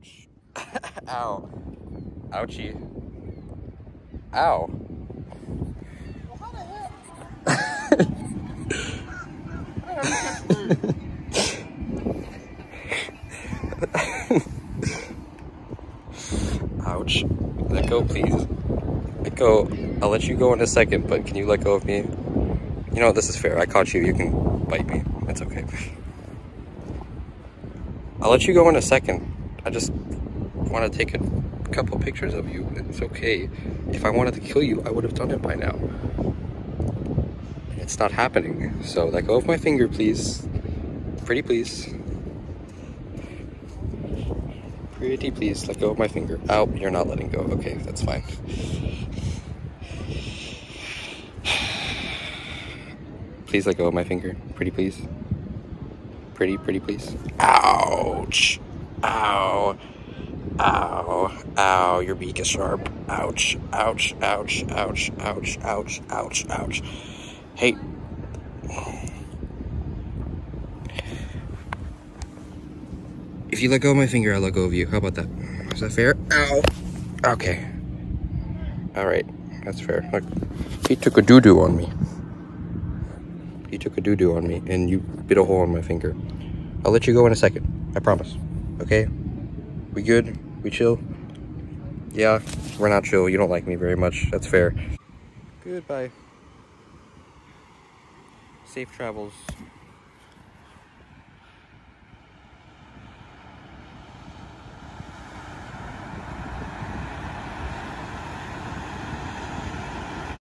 Ouch. Ow. Ouchie. Ow. Ouch. Let go, please. Let go. I'll let you go in a second, but can you let go of me? You know, this is fair. I caught you. You can bite me. It's okay. I'll let you go in a second. I just want to take a couple pictures of you. It's okay. If I wanted to kill you, I would have done it by now. It's not happening. So let go of my finger, please. Pretty please. Pretty please, let go of my finger. Oh, you're not letting go. Okay, that's fine. Please let go of my finger. Pretty please. Pretty, pretty please. Ouch! Ow! Ow! Ow! Your beak is sharp. Ouch! Ouch! Ouch! Ouch! Ouch! Ouch! Ouch! Ouch! Hey. If you let go of my finger, I'll let go of you. How about that? Is that fair? Ow! Okay. Alright, that's fair. Look, he took a doo-doo on me. He took a doo-doo on me, and you bit a hole in my finger. I'll let you go in a second. I promise. Okay? We good? We chill? Yeah, we're not chill. You don't like me very much. That's fair. Goodbye. Safe travels.